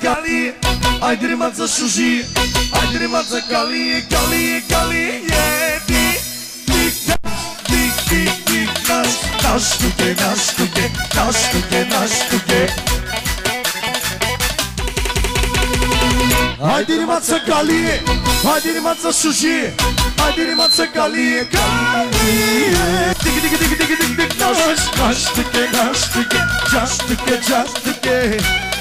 кали, айде римаца шужи, айде римаца кали, кали, кали, еди. Дик, дик, дик, дик, наш, наш туке, наш туке, наш туке, наш туке. Айде римаца кали, айде римаца шужи, айде римаца кали, кали. Дик, дик, дик, дик, дик, дик, наш, наш туке, наш туке, just туке, just туке.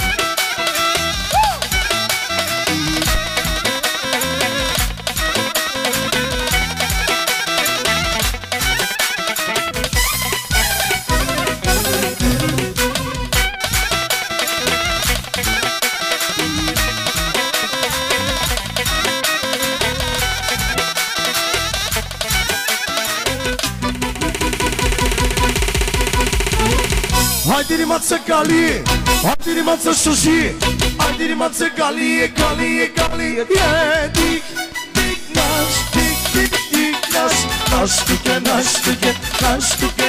Haydirimatse Kali, Haydirimatse Sushi, Haydirimatse Kali, Kali, Kali, yeah, dik, dik, nas, dik, dik, dik, nas, nas, dik, nas, dik, nas, dik,